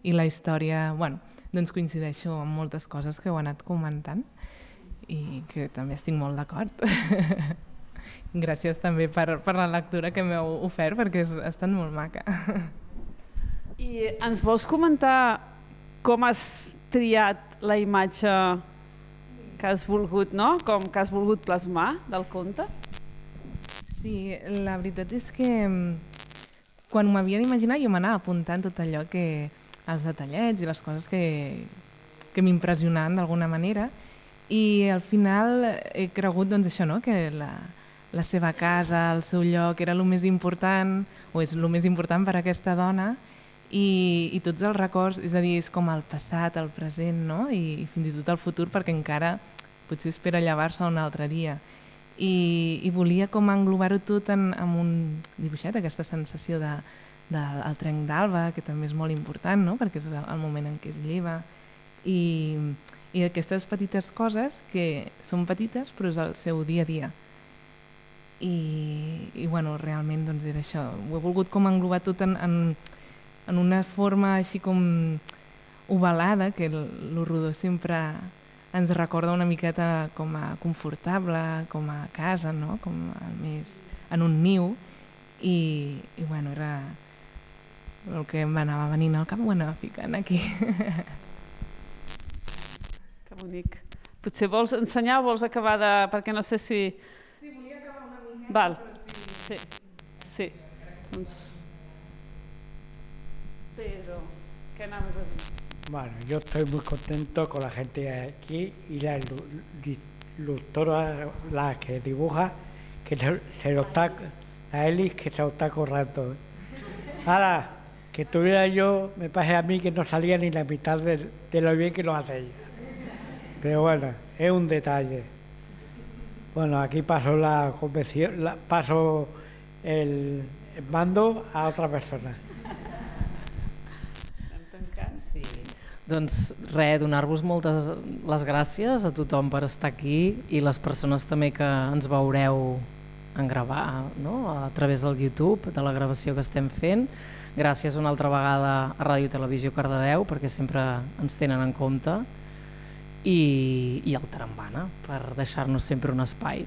i la història, bueno, doncs coincideixo amb moltes coses que heu anat comentant i que també estic molt d'acord. Gràcies també per, per la lectura que m'heu ofert perquè és, ha estat molt maca. I ens vols comentar com has triat la imatge que has volgut, no? Com que has volgut plasmar del conte? Sí, la veritat és que mm, quan m'havia d'imaginar jo m'anava apuntant tot allò que els detallets i les coses que, que m'impressionaven d'alguna manera i al final he cregut doncs, això, no? que la, la seva casa, el seu lloc, era el més important, o és el més important per a aquesta dona, i, i tots els records, és a dir, és com el passat, el present, no? I, i fins i tot el futur, perquè encara potser espera llevar-se un altre dia. I, i volia com englobar-ho tot en, en un dibuixet, aquesta sensació de, de el trenc d'alba, que també és molt important, no? perquè és el moment en què es lleva, i, i aquestes petites coses que són petites però és el seu dia a dia i, i bueno, realment doncs era això, ho he volgut com englobar tot en, en, en una forma així com ovalada que el, rodó sempre ens recorda una miqueta com a confortable, com a casa, no? com a més en un niu i, i bueno, era el que m'anava venint al cap, ho anava ficant aquí. bonic. Potser vols ensenyar o vols acabar de... perquè no sé si... Sí, volia acabar una miqueta, Val. sí. Sí, sí. Doncs... Bueno, yo estoy muy contento con la gente aquí y la ilustrora, la que dibuja, que se, lo está, la Elis, que se lo está corrando. Ahora, que tuviera yo, me parece a mí que no salía ni la mitad de, lo bien que lo hace ella. Pero bueno, es un detalle. Bueno, aquí paso la la, paso el mando a otra persona. Doncs res, donar-vos moltes les gràcies a tothom per estar aquí i les persones també que ens veureu en gravar no? a través del YouTube, de la gravació que estem fent. Gràcies una altra vegada a Ràdio Televisió Cardedeu perquè sempre ens tenen en compte i, i el Tarambana per deixar-nos sempre un espai.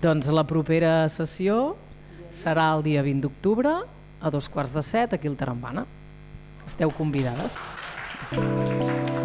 Doncs la propera sessió serà el dia 20 d'octubre a dos quarts de set aquí al Tarambana. Esteu convidades. Mm.